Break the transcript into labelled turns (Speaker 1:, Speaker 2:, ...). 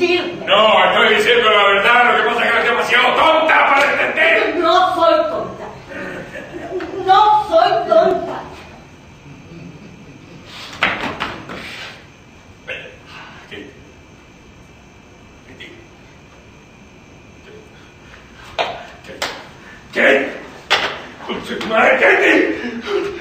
Speaker 1: mentirme.
Speaker 2: No, estoy diciendo la verdad, lo que pasa es que eres demasiado tonta para entender.
Speaker 1: No soy tonta. No soy tonta.
Speaker 2: ¿Qué? ¿Qué? ¿Qué? ¿Qué? ¿Qué? ¿Qué?